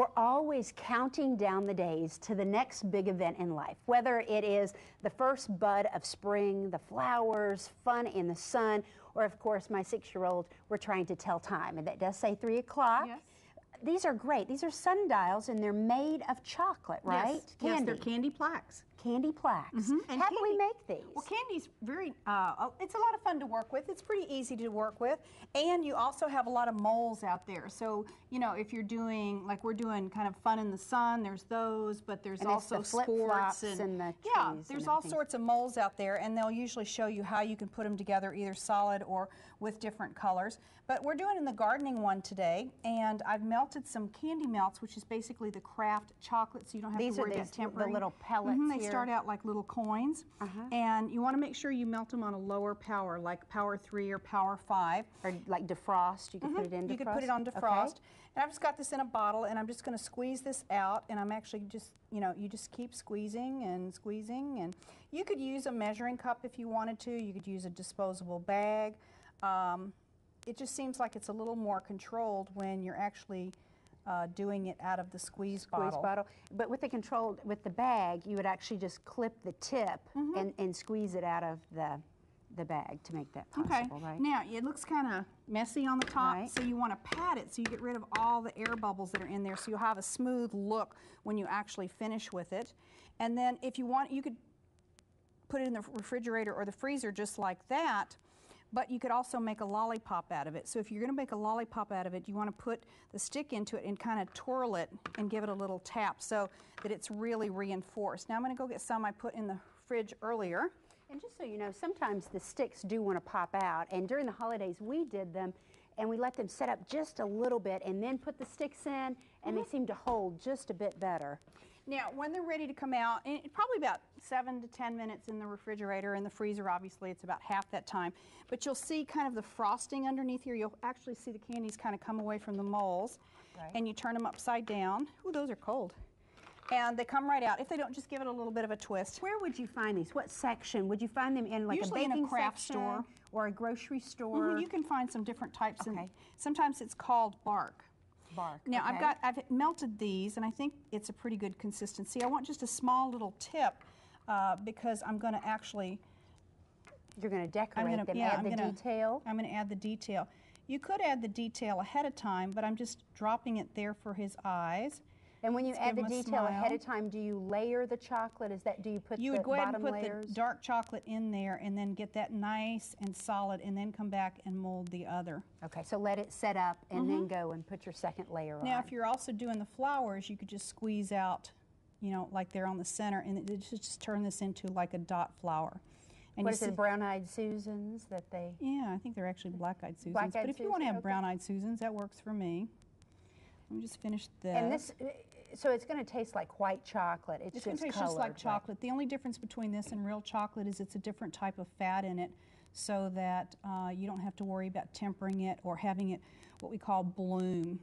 We're always counting down the days to the next big event in life, whether it is the first bud of spring, the flowers, fun in the sun, or of course, my six year old, we're trying to tell time. And that does say three o'clock. Yes. These are great. These are sundials and they're made of chocolate, right? Yes, yes, they're candy plaques. candy plaques. And How do we make these? Well, candy's very, uh, it's a lot of fun to work with. It's pretty easy to work with. And you also have a lot of molds out there. So, you know, if you're doing, like we're doing kind of fun in the sun, there's those, but there's And also the sports. and the yeah, there's and all sorts of molds out there, and they'll usually show you how you can put them together either solid or with different colors. But we're doing in the gardening one today, and I've melted some candy melts, which is basically the craft chocolate, so you don't have These to are worry about these- the little pellets Mhm, They here. start out like little coins, Uh-huh. and you want to make sure you melt them on a lower power, like power three or power five. or like defrost, you can put it in Mm-hmm. You defrost? could put it on Okay. defrost. And I've just got this in a bottle, and I'm just going to squeeze this out, and I'm actually just, you know, you just keep squeezing and squeezing, and you could use a measuring cup if you wanted to. You could use a disposable bag. Um, it just seems like it's a little more controlled when you're actually uh, doing it out of the squeeze, squeeze bottle. But with the controlled, with the bag, you would actually just clip the tip Mm-hmm. and, and squeeze it out of the, the bag to make that Okay. possible, right? Now it looks kind of messy on the top, Right. so you want to pat it so you get rid of all the air bubbles that are in there, so you'll have a smooth look when you actually finish with it. And then if you want, you could put it in the refrigerator or the freezer just like that. But you could also make a lollipop out of it. So if you're going to make a lollipop out of it, you want to put the stick into it and kind of twirl it and give it a little tap so that it's really reinforced. Now I'm going to go get some I put in the fridge earlier. And just so you know, sometimes the sticks do want to pop out, and during the holidays we did them, and we let them set up just a little bit, and then put the sticks in, and Mm-hmm. they seem to hold just a bit better. Now, when they're ready to come out, probably about seven to 10 minutes in the refrigerator. In the freezer, obviously, it's about half that time. But you'll see kind of the frosting underneath here. You'll actually see the candies kind of come away from the molds. Right. And you turn them upside down. Ooh, those are cold. And they come right out if they don't just give it a little bit of a twist. Where would you find these? What section? Would you find them in like Usually a in a baking craft section store. or a grocery store? Mhm, You can find some different types. Okay. And sometimes it's called bark. Bark, Now I've got I've melted these, and I think it's a pretty good consistency. I want just a small little tip uh, because I'm going to actually You're going to decorate I'm gonna, them, yeah, add I'm the gonna, detail. I'm going to add the detail. You could add the detail ahead of time, but I'm just dropping it there for his eyes. And when you Let's add the give 'em a detail ahead of time, do you layer the chocolate? Is that do you put You the would go ahead and put layers? the dark chocolate in there and then get that nice and solid and then come back and mold the other. okay, so let it set up and then go and put your second layer on. Mm-hmm. Now, if you're also doing the flowers, you could just squeeze out, you know, like they're on the center and it just, just turn this into like a dot flower. And what you is it, brown-eyed Susans that they? Yeah, I think they're actually black-eyed Susans. Black-eyed but if you want to have okay. brown-eyed Susans, that works for me. Let me just finish this. And this, so it's going to taste like white chocolate. It's, It's going just to taste just like right? chocolate. The only difference between this and real chocolate is it's a different type of fat in it so that uh, you don't have to worry about tempering it or having it what we call bloom.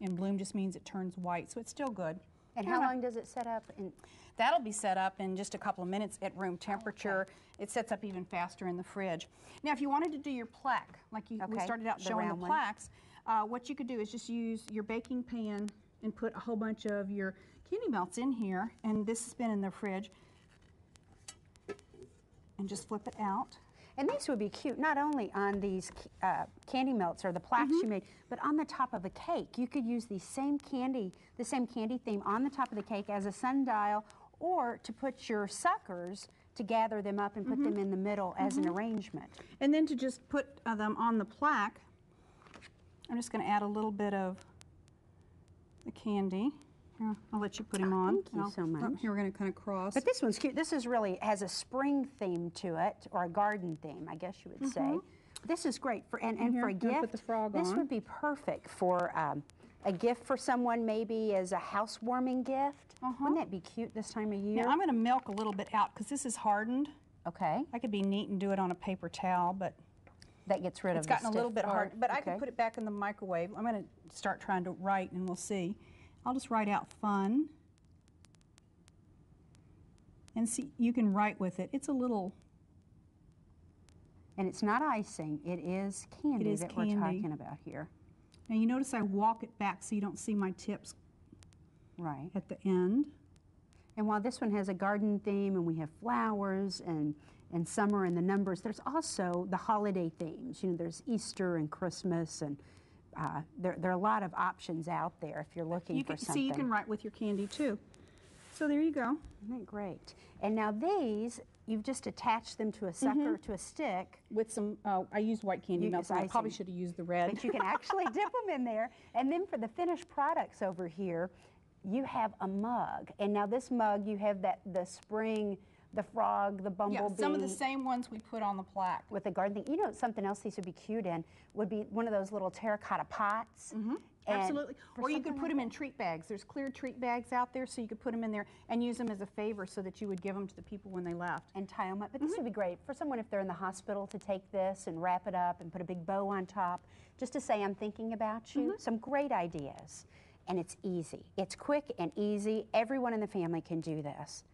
And bloom just means it turns white, so it's still good. And how long does it set up? In, That'll be set up in just a couple of minutes at room temperature. It sets up even faster in the fridge. Now, if you wanted to do your plaque, like you, we started out the showing the plaques, uh, what you could do is just use your baking pan and put a whole bunch of your candy melts in here, and this has been in the fridge, and just flip it out. and these would be cute, not only on these uh, candy melts or the plaques Mm-hmm. you made, but on the top of a cake. You could use the same candy, the same candy theme on the top of the cake as a sundial, or to put your suckers to gather them up and put Mm-hmm. them in the middle as an arrangement. And then to just put uh, them on the plaque, I'm just going to add a little bit of the candy. Here, I'll let you put him on. Oh, thank you so much. Here we're going to kind of cross. But this one's cute. This is really has a spring theme to it, or a garden theme, I guess you would say. This is great for and, and Here, for a gift. put the frog this on. would be perfect for um, a gift for someone, maybe as a housewarming gift. Wouldn't that be cute this time of year? Now I'm going to milk a little bit out because this is hardened. okay, I could be neat and do it on a paper towel, but that gets rid it's of. the gotten a little bit hard. But I can put it back in the microwave. I'm going to start trying to write, and we'll see. I'll just write out fun, and see. You can write with it. It's a little. And it's not icing; it is candy is that we're talking about here. Now you notice I walk it back so you don't see my tips Right. at the end. And while this one has a garden theme and we have flowers and, and summer and the numbers, there's also the holiday themes. You know, there's Easter and Christmas and uh, there, there are a lot of options out there if you're looking You for can something. see you can write with your candy too. So there you go. Isn't that great? And now these, you've just attached them to a sucker, to a stick, With some, uh, I used white candy You- melt. it's and I probably should have used the red. but you can actually dip them in there. And then for the finished products over here, you have a mug. And now this mug, you have that the spring, the frog, the bumblebee. Yeah, some of the same ones we put on the plaque. with the garden thing. You know, something else these would be cute in would be one of those little terracotta pots. Mm-hmm. And Absolutely. Or you could put like them in treat bags. There's clear treat bags out there, so you could put them in there and use them as a favor so that you would give them to the people when they left. and tie them up. But this mm-hmm. would be great for someone if they're in the hospital to take this and wrap it up and put a big bow on top, just to say I'm thinking about you. Mm-hmm. Some great ideas. And it's easy. It's quick and easy. Everyone in the family can do this.